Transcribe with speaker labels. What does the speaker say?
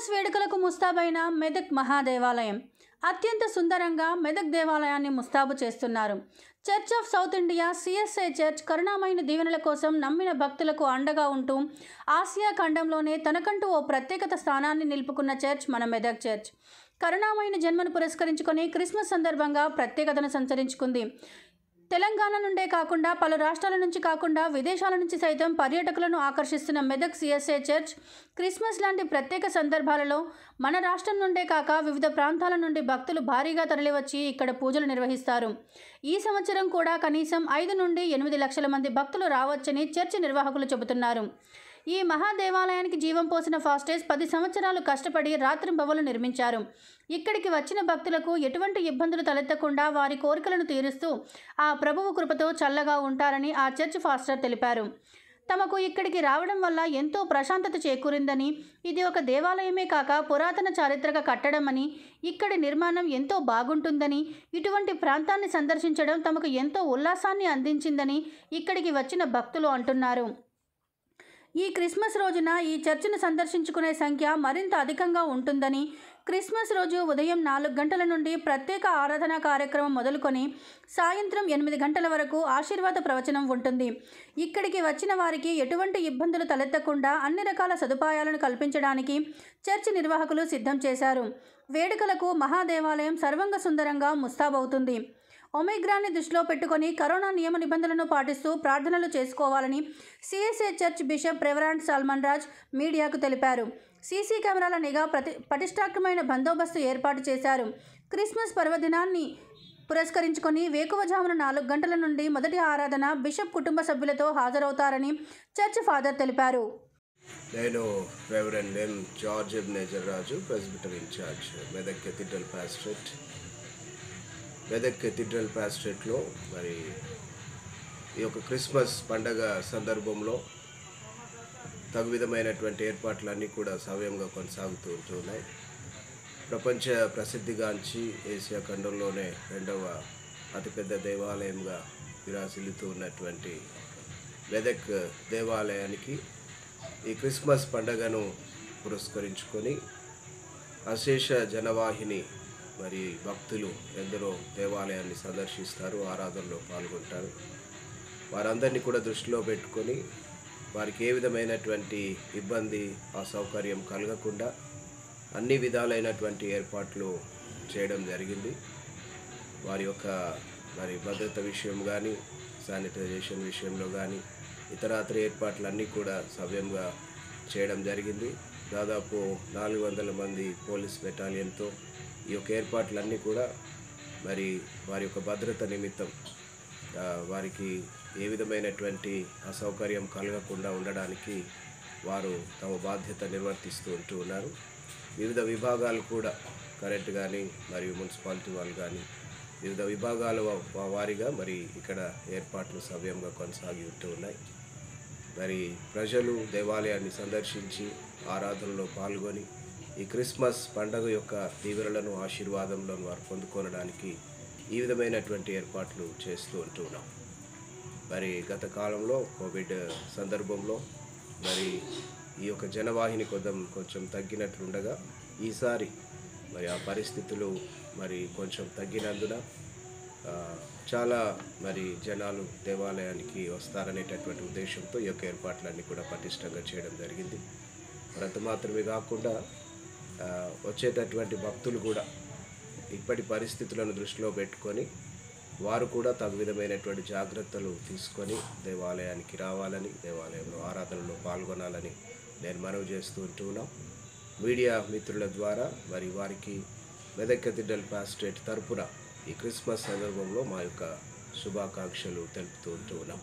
Speaker 1: Christmas వేడుకలకు ముస్తాబైన మెదక్ మహాదేవాలయం. అత్యంత సుందరంగా మెదక్ దేవాలయాన్ని ముస్తాబు చేస్తున్నారు. Church of South India CSI church కరుణామైన దీవెనల కోసం నమ్మిన భక్తులకు అండగా ఉంటూ ఆసియా ఖండంలోనే తనకంటూ ఓ ప్రత్యేకత స్థానాన్ని నిలుపుకున్న చర్చ్ మన మెదక్ చర్చ్. కరుణామైన జన్మను పురస్కరించుకొని క్రిస్మస్ సందర్భంగా ప్రత్యేకతను సంచరించుకుంది. తెలంగాణ నుండే కాకుండా పలు రాష్ట్రాల నుంచి కాకుండా విదేశాల నుంచి సైతం పర్యాటకులను ఆకర్షిస్తున్న మెదక్ సిఎస్ఏ చర్చ్ క్రిస్మస్ లాంటి ప్రత్యేక సందర్భాలలో మన రాష్ట్రం నుండే కాక వివిధ ప్రాంతాల నుండి భక్తులు భారీగా తరలివచ్చి ఇక్కడ పూజలు నిర్వహిస్తారు. ఈ సంవత్సరం కూడా కనీసం ఐదు నుండి ఎనిమిది లక్షల మంది భక్తులు రావచ్చని చర్చి నిర్వాహకులు చెబుతున్నారు. ఈ మహాదేవాలయానికి జీవం పోసిన ఫాస్టేజ్ పది సంవత్సరాలు కష్టపడి రాత్రింబవలు నిర్మించారు. ఇక్కడికి వచ్చిన భక్తులకు ఎటువంటి ఇబ్బందులు తలెత్తకుండా వారి కోరికలను తీరుస్తూ ఆ ప్రభువు కృపతో చల్లగా ఉంటారని ఆ చర్చ్ ఫాస్టర్ తెలిపారు. తమకు ఇక్కడికి రావడం వల్ల ఎంతో ప్రశాంతత చేకూరిందని ఇది ఒక దేవాలయమే కాక పురాతన చారిత్రక కట్టడమని ఇక్కడి నిర్మాణం ఎంతో బాగుంటుందని ఇటువంటి ప్రాంతాన్ని సందర్శించడం తమకు ఎంతో ఉల్లాసాన్ని అందించిందని ఇక్కడికి వచ్చిన భక్తులు అంటున్నారు. ఈ క్రిస్మస్ రోజున ఈ చర్చిని సందర్శించుకునే సంఖ్య మరింత అధికంగా ఉంటుందని క్రిస్మస్ రోజు ఉదయం నాలుగు గంటల నుండి ప్రత్యేక ఆరాధన కార్యక్రమం మొదలుకొని సాయంత్రం ఎనిమిది గంటల వరకు ఆశీర్వాద ప్రవచనం ఉంటుంది. ఇక్కడికి వచ్చిన వారికి ఎటువంటి ఇబ్బందులు తలెత్తకుండా అన్ని రకాల సదుపాయాలను కల్పించడానికి చర్చి నిర్వాహకులు సిద్ధం చేశారు. వేడుకలకు మహాదేవాలయం సర్వంగ సుందరంగా ముస్తాబవుతుంది. ఒమేగ్రాన్ని దృష్టిలో పెట్టుకొని కరోనా నియమ నిబంధనలను పాటిస్తూ ప్రార్థనలు చేసుకోవాలని CSI church bishop reverend Salman Raj మీడియాకు తెలిపారు. సీసీ కెమెరాల నిఘా ప్రతి పటిష్టాకమైన బందోబస్తు ఏర్పాటు చేశారు. క్రిస్మస్ పర్వదినాన్ని పురస్కరించుకొని వేకువజామున నాలుగు గంటల నుండి మొదటి ఆరాధన బిషప్ కుటుంబ సభ్యులతో హాజరవుతారని చర్చ్ ఫాదర్ తెలిపారు.
Speaker 2: నేను reverend M. George నేజర్ Raju presbyter incharge Medak cathedral pastorate Medak cathedral పాస్ట్రేట్లో మరి ఈ యొక్క క్రిస్మస్ పండగ సందర్భంలో తగు విధమైనటువంటి ఏర్పాట్లన్నీ కూడా సవ్యంగా కొనసాగుతూ ఉంటున్నాయి ప్రపంచ ప్రసిద్ధిగాంచి ఏసియా ఖండంలోనే రెండవ అతిపెద్ద దేవాలయంగా విరాసిల్లుతూ ఉన్నటువంటి మెదక్ దేవాలయానికి ఈ క్రిస్మస్ పండగను పురస్కరించుకొని అశేష జనవాహిని మరి భక్తులు ఎందరో దేవాలయాన్ని సందర్శిస్తారు ఆరాధనలో పాల్గొంటారు. వారందరినీ కూడా దృష్టిలో పెట్టుకొని వారికి ఏ విధమైనటువంటి ఇబ్బంది అసౌకర్యం కలగకుండా అన్ని విధాలైనటువంటి ఏర్పాట్లు చేయడం జరిగింది. వారి యొక్క మరి భద్రత విషయం కానీ శానిటైజేషన్ విషయంలో కానీ ఇతరాతర ఏర్పాట్లన్నీ కూడా సవ్యంగా చేయడం జరిగింది. దాదాపు నాలుగు వందల మంది పోలీస్ బెటాలియన్తో ఈ యొక్క ఏర్పాట్లన్నీ కూడా మరి వారి యొక్క భద్రత నిమిత్తం వారికి ఏ విధమైనటువంటి అసౌకర్యం కలగకుండా ఉండడానికి వారు తమ బాధ్యత నిర్వర్తిస్తూ ఉంటూ ఉన్నారు. వివిధ విభాగాలు కూడా కరెంట్ కానీ మరియు మున్సిపాలిటీ వాళ్ళు కానీ వివిధ విభాగాల వారిగా వారీగా మరి ఇక్కడ ఏర్పాట్లు సవ్యంగా కొనసాగి ఉంటూ ఉన్నాయి. మరి ప్రజలు దేవాలయాన్ని సందర్శించి ఆరాధనలో పాల్గొని ఈ క్రిస్మస్ పండగ యొక్క దీవెనలను ఆశీర్వాదంలో వారు పొందుకొనడానికి ఈ విధమైనటువంటి ఏర్పాట్లు చేస్తూ ఉంటూ ఉన్నాం. మరి గత కాలంలో కోవిడ్ సందర్భంలో మరి ఈ యొక్క జనవాహిని కొంచెం కొంచెం తగ్గినట్లుండగా ఈసారి మరి ఆ పరిస్థితులు మరి కొంచెం తగ్గినందున చాలా మరి జనాలు దేవాలయానికి వస్తారనేటటువంటి ఉద్దేశంతో ఈ యొక్క ఏర్పాట్లన్నీ కూడా పటిష్టంగా చేయడం జరిగింది. మరి మాత్రమే కాకుండా వచ్చేటటువంటి భక్తులు కూడా ఇప్పటి పరిస్థితులను దృష్టిలో పెట్టుకొని వారు కూడా తగు విధమైనటువంటి జాగ్రత్తలు తీసుకొని దేవాలయానికి రావాలని దేవాలయంలో ఆరాధనలో పాల్గొనాలని నేను మనవి చేస్తూ ఉంటున్నాం మీడియా మిత్రుల ద్వారా మరి వారికి మెదక్ కెథిడ్రల్ పాస్ట్రేట్ తరపున ఈ క్రిస్మస్ సందర్భంలో మా యొక్క శుభాకాంక్షలు తెలుపుతూ ఉంటూ ఉన్నాం.